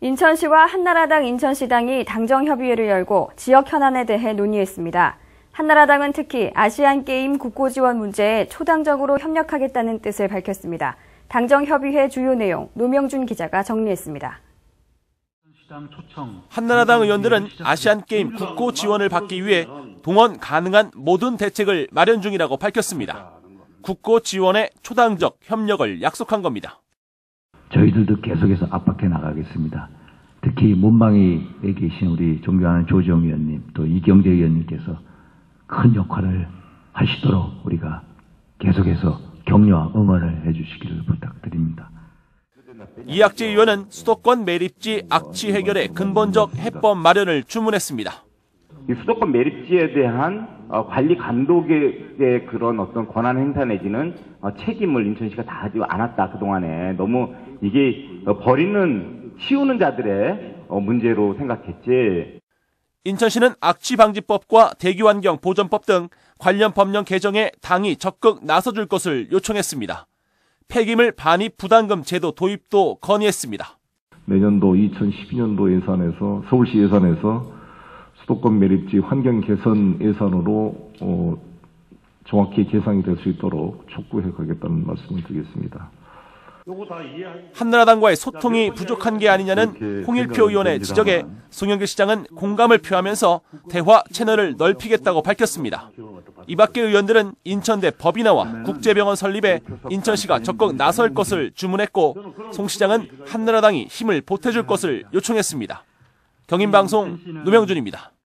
인천시와 한나라당 인천시당이 당정협의회를 열고 지역 현안에 대해 논의했습니다. 한나라당은 특히 아시안게임 국고 지원 문제에 초당적으로 협력하겠다는 뜻을 밝혔습니다. 당정협의회 주요 내용 노명준 기자가 정리했습니다. 한나라당 의원들은 아시안게임 국고 지원을 받기 위해 동원 가능한 모든 대책을 마련 중이라고 밝혔습니다. 국고 지원의 초당적 협력을 약속한 겁니다. 저희들도 계속해서 압박해 나가겠습니다. 특히 문방위에 계신 우리 존경하는 조정 의원님 또 이경재 의원님께서 큰 역할을 하시도록 우리가 계속해서 격려와 응원을 해주시기를 부탁드립니다. 이학재 의원은 수도권 매립지 악취 해결에 근본적 해법 마련을 주문했습니다. 이 수도권 매립지에 대한 어, 관리 감독의 그런 어떤 권한 행사 내지는 어, 책임을 인천시가 다 하지 않았다 그동안에 너무 이게 어, 버리는 치우는 자들의 문제로 생각했지 인천시는 악취방지법과 대기환경 보전법 등 관련 법령 개정에 당이 적극 나서줄 것을 요청했습니다. 폐기물 반입 부담금 제도 도입도 건의했습니다. 내년도 2012년도 예산에서 서울시 예산에서 수도권 매립지 환경 개선 예산으로 어, 정확히 계상이 될 수 있도록 촉구해 가겠다는 말씀을 드리겠습니다. 한나라당과의 소통이 부족한 게 아니냐는 홍일표 의원의 지적에 송영길 시장은 공감을 표하면서 대화 채널을 넓히겠다고 밝혔습니다. 이 밖에 의원들은 인천대 법인화와 국제병원 설립에 인천시가 적극 나설 것을 주문했고 송 시장은 한나라당이 힘을 보태줄 것을 요청했습니다. 경인방송 노명준입니다.